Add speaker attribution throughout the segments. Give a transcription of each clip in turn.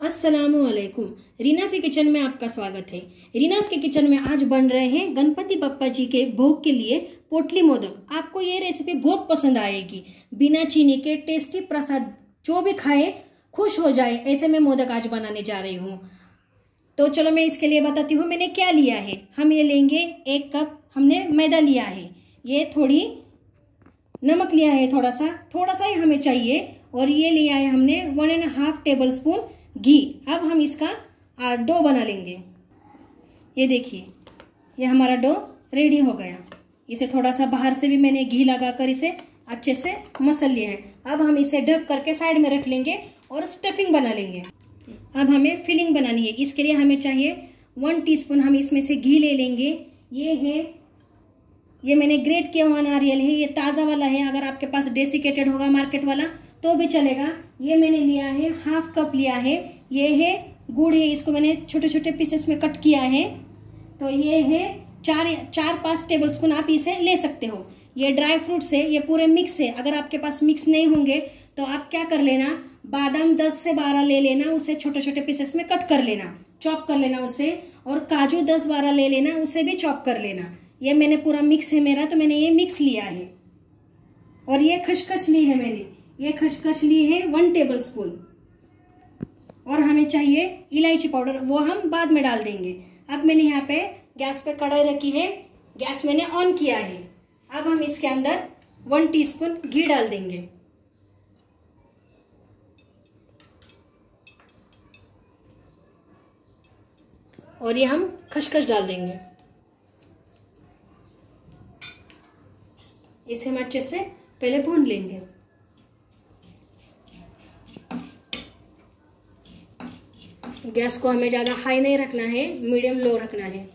Speaker 1: असलकुम रीनाज के किचन में आपका स्वागत है। रीनाज के किचन में आज बन रहे हैं गणपति बप्पा जी के भोग के लिए पोटली मोदक। आपको ये रेसिपी बहुत पसंद आएगी। बिना चीनी के टेस्टी प्रसाद जो भी खाए, खुश हो जाए, ऐसे में मोदक आज बनाने जा रही हूँ। तो चलो मैं इसके लिए बताती हूँ, मैंने क्या लिया है? हम ये लेंगे एक कप, हमने मैदा लिया है। ये थोड़ी नमक लिया है थोड़ा सा। थोड़ा सा ही हमें चाहिए। और ये लिया है हमने one and half tablespoon घी। अब हम इसका डो बना लेंगे। ये देखिए, ये हमारा डो रेडी हो गया। इसे थोड़ा सा बाहर से भी मैंने घी लगाकर इसे अच्छे से मसल लिया है। अब हम इसे ढक करके साइड में रख लेंगे और स्टफिंग बना लेंगे। अब हमें फिलिंग बनानी है। इसके लिए हमें चाहिए वन टीस्पून हम इसमें से घी ले लेंगे। ये है, ये मैंने ग्रेट किया हुआ नारियल है। ये ताज़ा वाला है। अगर आपके पास डेसिकेटेड होगा मार्केट वाला तो भी चलेगा। ये मैंने लिया है हाफ़ कप लिया है। ये है गुड़ है इसको मैंने छोटे छोटे पीसेस में कट किया है। तो ये है चार चार, पाँच टेबल स्पून आप इसे ले सकते हो। ये ड्राई फ्रूट्स है, ये पूरे मिक्स है। अगर आपके पास मिक्स नहीं होंगे तो आप क्या कर लेना, बादाम 10 से 12 ले लेना, उसे छोटे छोटे पीसेस में कट कर लेना चॉप कर लेना उसे। और काजू 10-12 ले लेना, उसे भी चॉप कर लेना। ये मैंने पूरा मिक्स है मेरा तो मैंने ये मिक्स लिया है। और ये खशखश ली है मैंने। ये खसखस ली है वन टेबल स्पून और हमें चाहिए इलायची पाउडर, वो हम बाद में डाल देंगे। अब मैंने यहाँ पे गैस पे कढ़ाई रखी है, गैस मैंने ऑन किया है। अब हम इसके अंदर वन टीस्पून घी डाल देंगे। और ये हम खसखस डाल देंगे। इसे हम अच्छे से पहले भून लेंगे। गैस को हमें ज़्यादा हाई नहीं रखना है, मीडियम लो रखना है।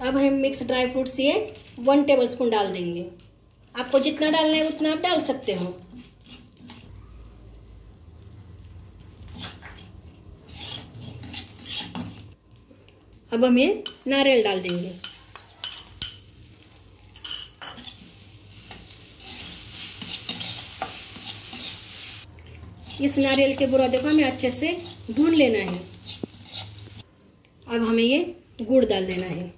Speaker 1: अब हम मिक्स ड्राई फ्रूट्स ये वन टेबल स्पून डाल देंगे। आपको जितना डालना है उतना आप डाल सकते हो। अब हम ये नारियल डाल देंगे। इस नारियल के बुरादे को हमें अच्छे से भून लेना है। अब हमें ये गुड़ डाल देना है।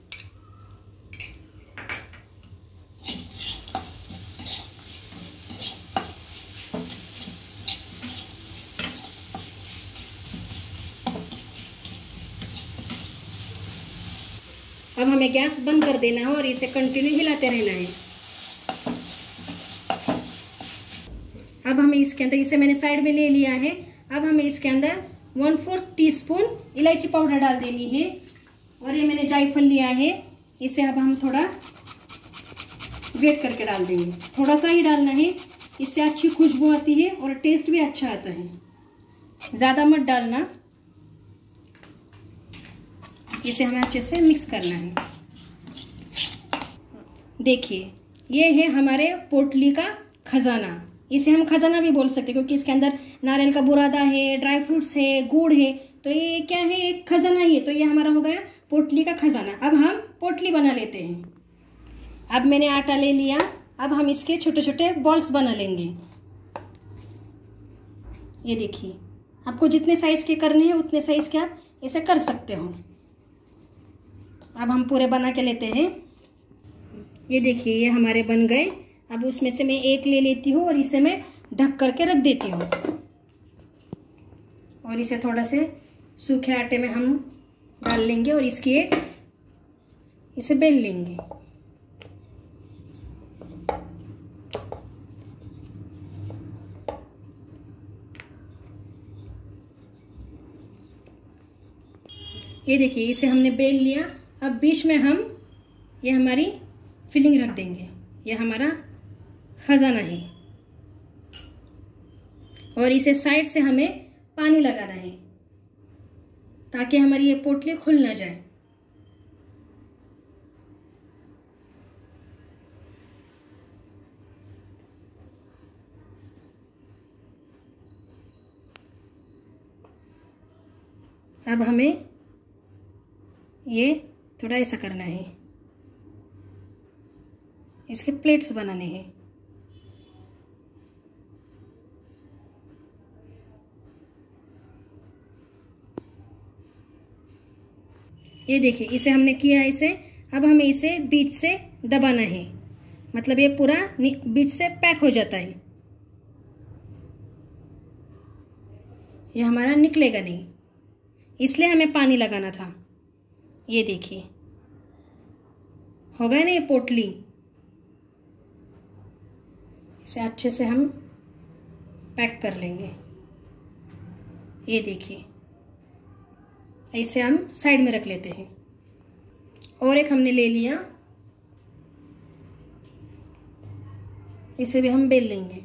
Speaker 1: अब हमें गैस बंद कर देना है और इसे कंटिन्यू हिलाते रहना है। अब हमें इसके अंदर, इसे मैंने साइड में ले लिया है। अब हमें इसके अंदर वन फोर्थ टी स्पून इलायची पाउडर डाल देनी है। और ये मैंने जायफल लिया है। इसे अब हम थोड़ा वेट करके डाल देंगे। थोड़ा सा ही डालना है। इससे अच्छी खुशबू आती है और टेस्ट भी अच्छा आता है। ज़्यादा मत डालना। इसे हमें अच्छे से मिक्स करना है। देखिए, ये है हमारे पोटली का खजाना। इसे हम खजाना भी बोल सकते हैं, क्योंकि इसके अंदर नारियल का बुरादा है, ड्राई फ्रूट्स है, गुड़ है। तो ये क्या है? एक खजाना ही है। तो ये हमारा हो गया पोटली का खजाना। अब हम पोटली बना लेते हैं। अब मैंने आटा ले लिया। अब हम इसके छोटे छोटे बॉल्स बना लेंगे। ये देखिए। आपको जितने साइज़ के करने हैं, उतने साइज़ के आप इसे कर सकते हो। अब हम पूरे बना के लेते हैं। ये देखिए, ये हमारे बन गए। अब उसमें से मैं एक ले लेती हूँ और इसे मैं ढक करके रख देती हूँ। और इसे थोड़ा से सूखे आटे में हम डाल लेंगे और इसकी एक, इसे बेल लेंगे। ये देखिए, इसे हमने बेल लिया। अब बीच में हम ये हमारी फिलिंग रख देंगे। ये हमारा खजाना है और इसे साइड से हमें पानी लगाना है, ताकि हमारी ये पोटली खुल ना जाए। अब हमें ये थोड़ा ऐसा करना है। इसके प्लेट्स बनाने हैं। ये देखिए, इसे हमने किया है इसे, अब हमें इसे बीच से दबाना है। मतलब ये पूरा बीच से पैक हो जाता है। ये हमारा निकलेगा नहीं। इसलिए हमें पानी लगाना था। ये देखिए। हो गया ना ये पोटली? इसे अच्छे से हम पैक कर लेंगे। ये देखिए। इसे हम साइड में रख लेते हैं। और एक हमने ले लिया। इसे भी हम बेल लेंगे।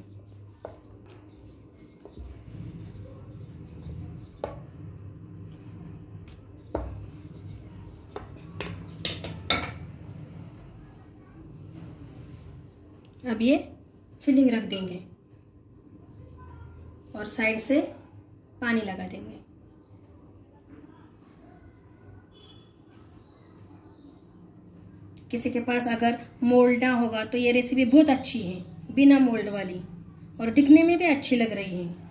Speaker 1: अब ये फिलिंग रख देंगे। और साइड से पानी लगा देंगे। किसी के पास अगर मोल्ड ना होगा तो ये रेसिपी बहुत अच्छी है, बिना मोल्ड वाली। और दिखने में भी अच्छी लग रही है।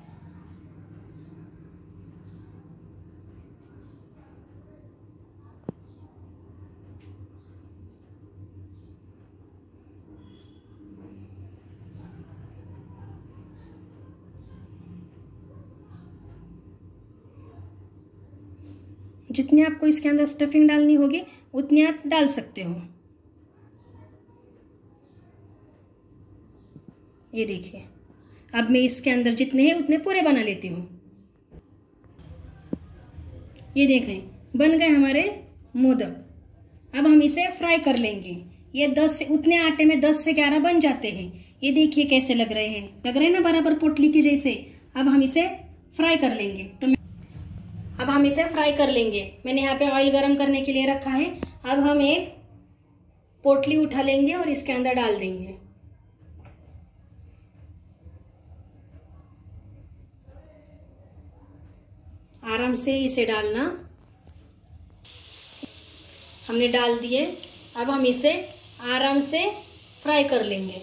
Speaker 1: जितनी आपको इसके अंदर स्टफिंग डालनी होगी, उतनी आप डाल सकते हो। ये देखिए। अब मैं इसके अंदर जितने हैं, उतने पूरे बना लेती हूँ। ये देखें, बन गए हमारे मोदक। अब हम इसे फ्राई कर लेंगे। ये दस से, उतने आटे में दस से ग्यारह बन जाते हैं। ये देखिए कैसे लग रहे हैं। लग रहे हैं ना बराबर पोटली की जैसे। अब हम इसे फ्राई कर लेंगे। तो अब हम इसे फ्राई कर लेंगे। मैंने यहाँ पे ऑयल गरम करने के लिए रखा है। अब हम एक पोटली उठा लेंगे और इसके अंदर डाल देंगे। आराम से इसे डालना। हमने डाल दिए। अब हम इसे आराम से फ्राई कर लेंगे।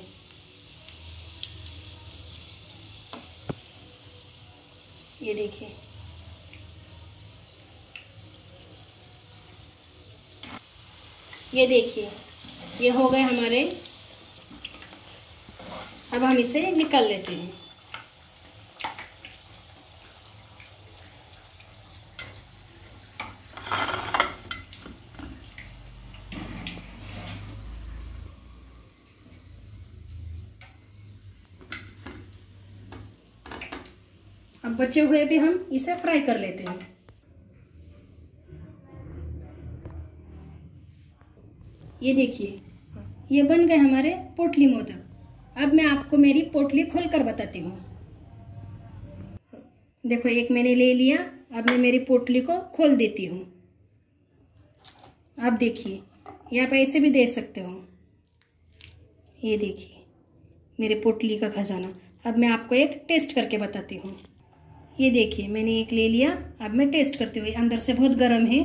Speaker 1: ये देखिए। ये देखिए। ये हो गए हमारे। अब हम इसे निकाल लेते हैं। बचे हुए भी हम इसे फ्राई कर लेते हैं। ये देखिए, ये बन गए हमारे पोटली मोदक। अब मैं आपको मेरी पोटली खोल कर बताती हूँ। देखो, एक मैंने ले लिया, अब मैं मेरी पोटली को खोल देती हूँ। अब देखिए, यहाँ आप ऐसे भी दे सकते हो। ये देखिए, मेरे पोटली का खजाना। अब मैं आपको एक टेस्ट करके बताती हूँ। ये देखिए, मैंने एक ले लिया। अब मैं टेस्ट करती हूँ। अंदर से बहुत गर्म है।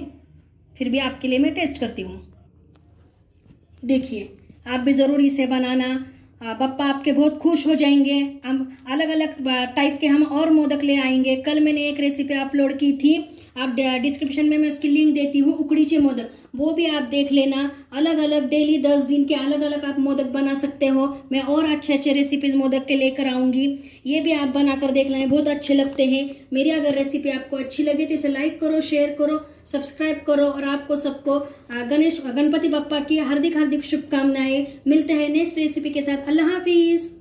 Speaker 1: फिर भी आपके लिए मैं टेस्ट करती हूँ। देखिए, आप भी ज़रूर इसे बनाना। पप्पा आपके बहुत खुश हो जाएँगे। हम अलग अलग टाइप के हम और मोदक ले आएँगे। कल मैंने एक रेसिपी अपलोड की थी। आप डिस्क्रिप्शन में मैं उसकी लिंक देती हूँ उकड़ीचे मोदक। वो भी आप देख लेना। अलग अलग डेली दस दिन के अलग अलग आप मोदक बना सकते हो। मैं और अच्छे अच्छे रेसिपीज़ मोदक के लेकर आऊँगी। ये भी आप बनाकर देख लें, बहुत अच्छे लगते हैं। मेरी अगर रेसिपी आपको अच्छी लगे तो इसे लाइक करो शेयर करो सब्सक्राइब करो और आपको सबको गणेश, गणपति बप्पा की हार्दिक हार्दिक शुभकामनाएँ। मिलते हैं नेक्स्ट रेसिपी के साथ। अल्लाह हाफिज़।